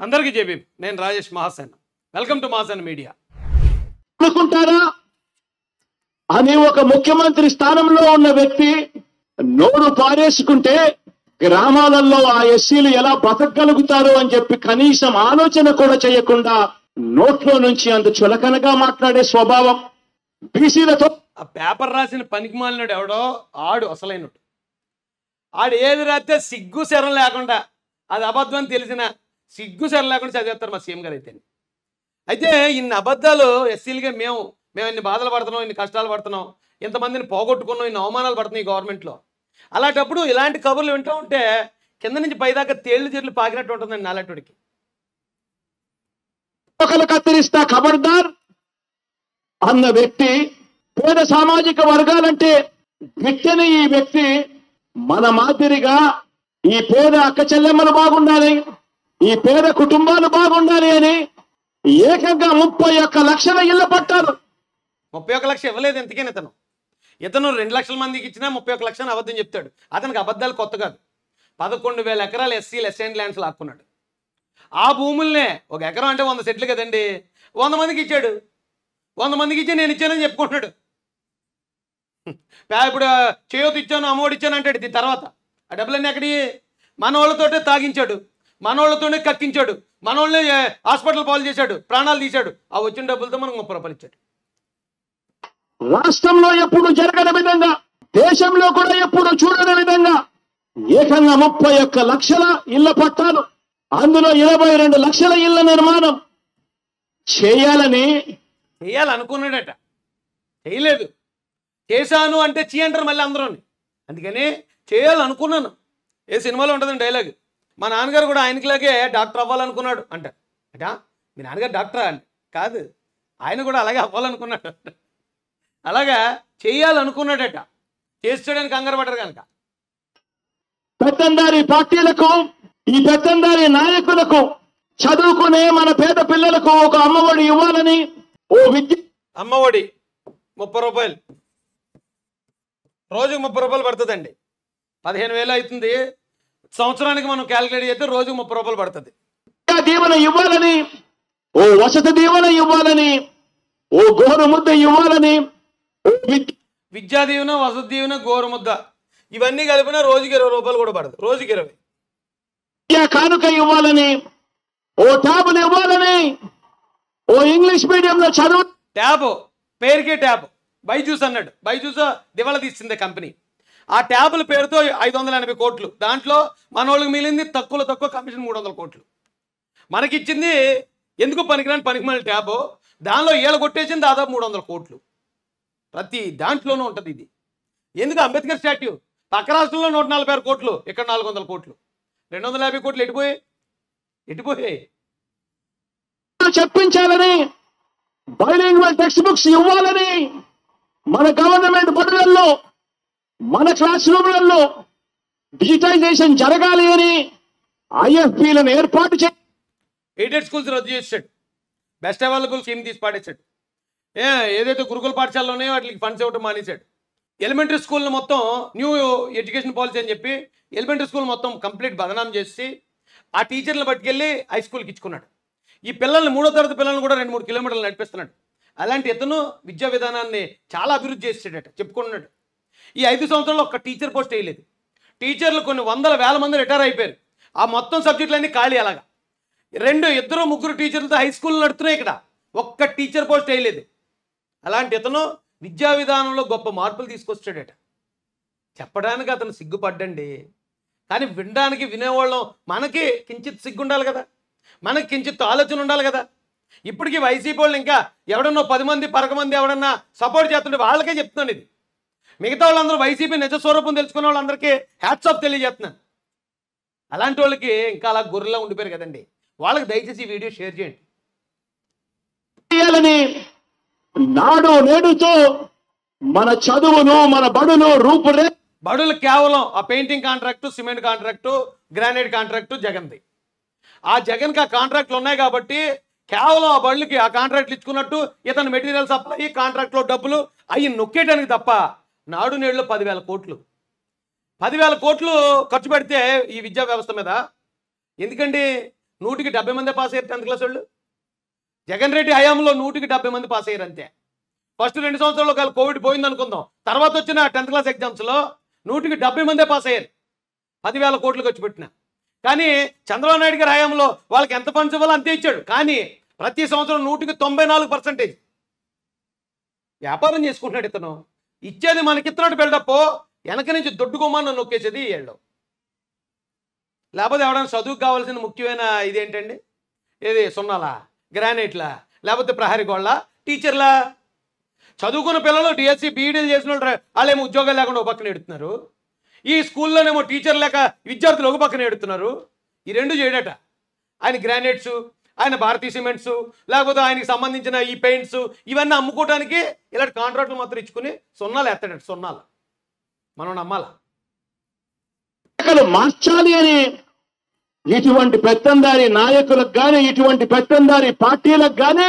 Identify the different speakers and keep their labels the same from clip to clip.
Speaker 1: అందరికీ చెప్పి నేను Rajesh Mahasen. Welcome to Mahasen media
Speaker 2: అనుకుంటారా? అని ఒక ముఖ్యమంత్రి స్థానంలో ఉన్న వ్యక్తి నోరు పారేసుకుంటే గ్రామాలలో ఆ ఎస్సీలు ఎలా బతకగలుగుతారు అని చెప్పి కనీసం ఆలోచన కూడా చేయకుండా నోట్లో నుంచి అంత చులకనగా మాట్లాడే స్వభావం. బీసీలతో
Speaker 1: ఆ పేపర్ రాసిన పనికి మాలినాడు ఎవడో ఆడు అసలైనడు. ఆడు ఏది రాస్తే సిగ్గు శరం లేకుండా అది అబద్ధం తెలిసిన సిగ్గు శరం లేకుండా చదివేస్తారు మా సీఎం గారు అయితే అయితే ఇన్ని అబద్ధాలు ఎస్సీలుగా మేము మేము ఇన్ని బాధలు పడుతున్నాం ఇన్ని కష్టాలు పడుతున్నాం ఇంతమందిని పోగొట్టుకున్నాం ఇన్ని అవమానాలు పడుతున్నాయి గవర్నమెంట్లో. అలాంటప్పుడు ఇలాంటి కబుర్లు వింటూ ఉంటే కింద నుంచి పైదాకా తేళ్ళు చెట్లు పాకినట్టు ఉంటుందండి నాలాంటివాడికి
Speaker 2: కత్తిరిస్తా ఖబర్దార్. అన్న వ్యక్తి పేద సామాజిక వర్గాలంటే గిట్టని ఈ వ్యక్తి మన మాదిరిగా ఈ పేద అక్క చెల్లెమ్మలు బాగుండాలి. ఈ పేద కుటుంబాలు బాగుండాలి అని ఏకంగా ముప్పై ఒక్క లక్షల ఇళ్ళ పట్టారు.
Speaker 1: ముప్పై ఒక లక్ష ఇవ్వలేదు ఎంతకైనా ఇతను. ఇతను రెండు లక్షల మందికి ఇచ్చినా ముప్పై ఒక లక్షలు అబద్ధం చెప్తాడు. అతనికి అబద్ధాలు కొత్త కాదు. పదకొండు వేల ఎకరాలు ఎస్సీ లెసెండ్ ల్యాండ్స్ లాక్కున్నాడు ఆ భూముల్నే ఒక ఎకరం అంటే వంద సెట్లు కదండి. వంద మందికి ఇచ్చాడు. వంద మందికి ఇచ్చి నేను ఇచ్చానని చెప్పుకుంటున్నాడు. ఇప్పుడు చేయూత ఇచ్చాను అమ్మఒడి ఇచ్చాను అంటాడు. దీని తర్వాత. ఆ డబ్బులన్నీ అక్కడి మన వాళ్ళతోటే తాగించాడు. మనోళ్ళతోనే కక్కించాడు. మనోళ్ళని హాస్పిటల్ పాలు చేశాడు ప్రాణాలు తీశాడు. ఆ వచ్చిన డబ్బులతో మనకు ముప్పై రూపాయలు
Speaker 2: రాష్ట్రంలో ఎప్పుడు జరగని విధంగా దేశంలో కూడా ఎప్పుడు చూడని విధంగా ఏకంగా ముప్పై ఒక్క లక్షల ఇళ్ళ పట్టాలు అందులో ఇరవై రెండు లక్షల ఇళ్ళ నిర్మాణం చేయాలని
Speaker 1: చేయాలనుకున్నాడట. చేయలేదు. చేశాను అంటే చీ అంటారు మళ్ళీ అందరూ అందుకని చేయాలనుకున్నాను. ఏ సినిమాలో ఉంటుందండి డైలాగ్ మా నాన్నగారు కూడా ఆయనకిలాగే డాక్టర్ అవ్వాలనుకున్నాడు అంట. అటా? మీ నాన్నగారు డాక్టరా అండి కాదు. ఆయన కూడా అలాగే అవ్వాలనుకున్నాడు అలాగా చేయాలనుకున్నాడట. చేస్తాడని కంగారు పడ్డారు కనుక.
Speaker 2: పెత్తందారి పార్టీలకు ఈ పెత్తందారి నాయకులకు చదువుకునే మన పేద పిల్లలకు ఒక అమ్మఒడి ఇవ్వాలని ఓ విద్య
Speaker 1: అమ్మఒడి ముప్పై రూపాయలు. రోజుకు ముప్పై రూపాయలు పడుతుందండి. పదిహేను వేలు అవుతుంది. సంవత్సరానికి మనం క్యాలిక్యులేట్ చేస్తే రోజుకు ముప్పై రూపాయలు పడుతుంది.
Speaker 2: దీవెన ఇవ్వాలని ఓ వసతి దీవెన ఇవ్వాలని ఓ గోరు ముద్ద ఇవ్వాలని విద్య
Speaker 1: దీవెన వసతి దీవెన గోరుముద్ద ఇవన్నీ కలిపిన రోజుకి ఇరవై రూపాయలు కూడా పడదు. రోజుకి ఇరవై.
Speaker 2: కానుక ఇవ్వాలని ఓ ట్యాబులు ఇవ్వాలని ఓ ఇంగ్లీష్ మీడియంలో చదువు
Speaker 1: ట్యాబ్ పేరుకే ట్యాబ్. బైజూస్ అన్నాడు. బైజూస్ దివాళా తీసింది కంపెనీ. ఆ ట్యాబుల పేరుతో ఐదు వందల ఎనభై కోట్లు. దాంట్లో మన వాళ్ళకి మిగిలింది తక్కువలో తక్కువ కమిషన్ మూడు వందల కోట్లు. మనకిచ్చింది ఎందుకు పనికిరాని పనికిమాల ట్యాబ్? దానిలో ఏళ్ళ కొట్టేసింది దాదాపు మూడు వందల కోట్లు. ప్రతి దాంట్లోనూ ఉంటుంది ఇది. ఎందుకు అంబేద్కర్ స్టాట్యూ? పక్క రాష్ట్రంలో నూట నలభై ఆరు కోట్లు ఇక్కడ నాలుగు వందల కోట్లు. రెండు వందల యాభై కోట్లు ఎటుపోయాయి ఎటుపోయాయి
Speaker 2: చెప్పించాలని బైలింగ్వల్ టెక్స్ట్ బుక్స్ ఇవ్వాలని మన గవర్నమెంట్ బడులలో మన క్లాస్ రూమ్లలో డిజిటైజేషన్ జరగాలి అని ఐఎఫ్పీలను ఏర్పాటు చే
Speaker 1: ఎయిడెడ్ స్కూల్స్ రద్దు చేసాడు బెస్ట్ అవైలబుల్ స్కీమ్ తీసి పాడేశాడు. ఏ ఏదైతే గురుకుల పాఠశాలలో ఉన్నాయో వాటికి ఫండ్స్ ఇవ్వటం మానేశాడు. ఎలిమెంటరీ స్కూల్ని మొత్తం న్యూ ఎడ్యుకేషన్ పాలసీ అని చెప్పి ఎలిమెంటరీ స్కూల్ మొత్తం కంప్లీట్ బదనాం చేసి ఆ టీచర్లను పట్టుకెళ్ళి హై స్కూల్కి ఇచ్చుకున్నాడు. ఈ పిల్లల్ని మూడో తరగతి పిల్లల్ని కూడా రెండు మూడు కిలోమీటర్లు నడిపిస్తున్నాడు. అలాంటి ఇతను విద్యా విధానాన్ని చాలా అభివృద్ధి చేసాడట చెప్పుకున్నాడు ఈ ఐదు సంవత్సరాల్లో ఒక్క టీచర్ పోస్ట్ వేయలేదు. టీచర్లు కొన్ని వందల వేల మంది రిటైర్ అయిపోయారు. ఆ మొత్తం సబ్జెక్టులన్నీ ఖాళీ అలాగా. రెండు ఇద్దరు ముగ్గురు టీచర్లతో హై స్కూల్ నడుతున్నాయి ఇక్కడ. ఒక్క టీచర్ పోస్ట్ వేయలేదు. అలాంటి ఇతను విద్యా విధానంలో గొప్ప మార్పులు తీసుకొచ్చాడట. చెప్పడానికి అతను సిగ్గుపడ్డండి. కానీ వినడానికి వినేవాళ్ళం. మనకి కించిత్ సిగ్గుండాలి కదా. మనకి కించిత్ ఆలోచన ఉండాలి కదా. ఇప్పటికీ వైసీపీ వాళ్ళు ఇంకా ఎవడన్నో పది మంది పరక మంది ఎవడన్నా సపోర్ట్ చేస్తుంటే వాళ్ళకే చెప్తున్నాను ఇది. మిగతా వాళ్ళందరూ వైసీపీ నిజ స్వరూపం తెలుసుకున్న వాళ్ళందరికీ హ్యాట్స్ ఆఫ్ తెలియజేస్తున్నాను అలాంటి వాళ్ళకి ఇంకా అలా గొర్రెలా ఉండిపోయారు కదండి. వాళ్ళకి దయచేసి ఈ వీడియో షేర్ చేయండి.
Speaker 2: నాడు నేడుతో మన చదువును మన బడులు రూపురే
Speaker 1: బడులు కేవలం ఆ painting contract cement contract granite contract జగన్ది. ఆ జగన్కి ఆ కాంట్రాక్ట్లు ఉన్నాయి కాబట్టి కేవలం ఆ బళ్ళకి ఆ కాంట్రాక్ట్లు ఇచ్చుకున్నట్టు ఇతను మెటీరియల్ సప్లై కాంట్రాక్ట్లో డబ్బులు అవి నొక్కేయడానికి తప్ప నాడు నేడులో పదివేల కోట్లు. పదివేల కోట్లు ఖర్చు పెడితే ఈ విద్యా వ్యవస్థ మీద ఎందుకండి? నూటికి డెబ్బై మందే పాస్ అయ్యారు టెన్త్ క్లాస్ వాళ్ళు? జగన్ రెడ్డి హయాంలో నూటికి డెబ్బై మంది పాస్ అయ్యారు అంతే. ఫస్ట్ రెండు సంవత్సరాలు ఒకవేళ కోవిడ్ పోయింది అనుకుందాం. తర్వాత వచ్చిన టెన్త్ క్లాస్ ఎగ్జామ్స్లో నూటికి డెబ్బై మందే పాస్ అయ్యారు. పదివేల కోట్లు ఖర్చు పెట్టిన. కానీ చంద్రబాబు నాయుడు గారి హయాంలో వాళ్ళకి ఎంత ఫండ్స్ ఇవ్వాలో అంతే ఇచ్చాడు. కానీ ప్రతి సంవత్సరం నూటికి తొంభై నాలుగు పర్సెంటేజ్ వ్యాపారం చేసుకుంటున్నాడు ఇతను. ఇచ్చేది మనకి ఇస్తున్నాడు బిల్డప్ వెనక నుంచి దొడ్డుకోమని నొక్కేసేది వీళ్ళు లేకపోతే ఎవడైనా చదువుకు కావాల్సిన ముఖ్యమైన ఇదేంటండి? ఏది సున్నాలా? గ్రానైట్లా? లేకపోతే ప్రహరీ గోళ్ళ? టీచర్లా? చదువుకున్న పిల్లలు డిఎస్సి బీఈడీలు చేసిన వాళ్ళు రా- వాళ్ళేమో ఉద్యోగాలు లేకుండా ఒక పక్కన ఎడుతున్నారు. ఈ స్కూల్లోనేమో టీచర్ లేక విద్యార్థులు ఒక పక్కన ఎడుతున్నారు. ఈ రెండు చేయడట. ఆయన గ్రానైట్స్ ఆయన భారతీయ సిమెంట్స్ లేకపోతే ఆయనకి సంబంధించిన ఈ పెయింట్స్ ఇవన్నీ అమ్ముకోవడానికి ఇలాంటి కాంట్రాక్ట్లు మాత్రం ఇచ్చుకుని సున్నాలు ఎత్తడట సున్నాలు. మనం నమ్మాలా?
Speaker 2: మార్చాలి అని ఇటువంటి పెత్తందారి నాయకులకు కానీ ఇటువంటి పెత్తందారి పార్టీలకు కానీ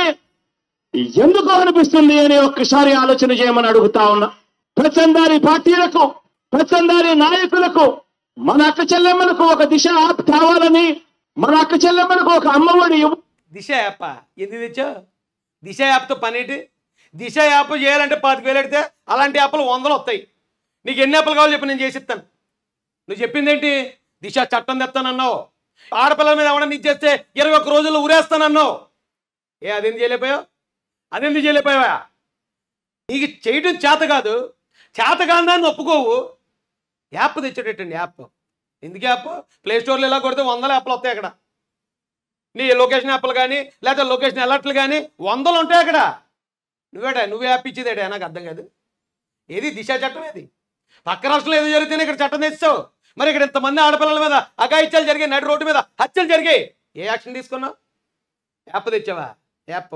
Speaker 2: ఎందుకు అనిపిస్తుంది అని ఒక్కసారి ఆలోచన చేయమని అడుగుతా ఉన్నా. పెత్తందారి పార్టీలకు పెత్తందారి నాయకులకు మన అక్క చెల్లెమ్మలకు ఒక దిశ ఆప్ కావాలని మన అక్క చెల్లెమ్మలకు ఒక అమ్మఒడి
Speaker 1: దిశ యాప్. ఎందుకు తెచ్చావు? దిశ యాప్తో పనేటి? దిశ యాప్ చేయాలంటే పాతిక వేలు పెడితే అలాంటి యాప్లు వందలు వస్తాయి. నీకు ఎన్ని యాప్లు కావాలో చెప్పి నేను చేసిస్తాను నువ్వు చెప్పింది ఏంటి దిశ చట్టం తెస్తానన్నావు. ఆడపిల్లల మీద ఎవడన్నా ఇచ్చేస్తే ఇరవై ఒక్క రోజుల్లో ఊరేస్తానన్నావు. ఏ అదేంది చేయలేకపోయావు? అదేంది చేయలేకపోయావా? నీకు చేయడం చేత కాదు. చేత కాదని ఒప్పుకోవు. యాప్ తెచ్చేటట్టండి యాప్. ఎందుకు యాప్? ప్లే స్టోర్లో ఇలా కొడితే వందల యాప్లు వస్తాయి అక్కడ. నీ లొకేషన్ యాప్లు కానీ లేకపోతే లొకేషన్ అలర్ట్లు కానీ వందలు ఉంటాయి అక్కడ. నువ్వేడా నువ్వే యాప్ ఇచ్చేదేడా నాకు అర్థం కాదు. ఏది? దిశ చట్టం ఏది? పక్క రాష్ట్రంలో ఏదో జరిగితేనే ఇక్కడ చట్టం తెచ్చావు మరి ఇక్కడ ఇంతమంది ఆడపిల్లల మీద అఘాయిత్యాలు జరిగాయి నడి రోడ్డు మీద హత్యలు జరిగాయి. ఏ యాక్షన్ తీసుకున్నావు? యాప్ తెచ్చావా? యాప్.